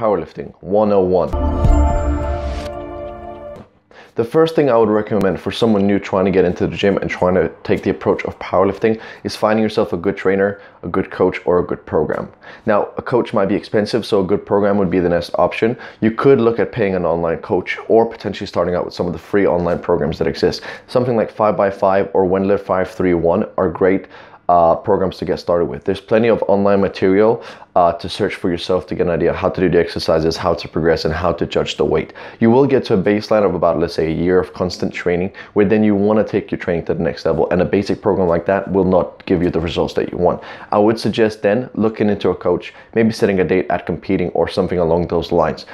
Powerlifting 101. The first thing I would recommend for someone new trying to get into the gym and trying to take the approach of powerlifting is finding yourself a good trainer, a good coach, or a good program. Now, a coach might be expensive, so a good program would be the next option. You could look at paying an online coach or potentially starting out with some of the free online programs that exist. Something like 5x5 or Wendler 531 are great uh, programs to get started with. There's plenty of online material uh, to search for yourself to get an idea how to do the exercises, how to progress, and how to judge the weight. You will get to a baseline of about, let's say, a year of constant training, where then you want to take your training to the next level. And a basic program like that will not give you the results that you want. I would suggest then looking into a coach, maybe setting a date at competing or something along those lines.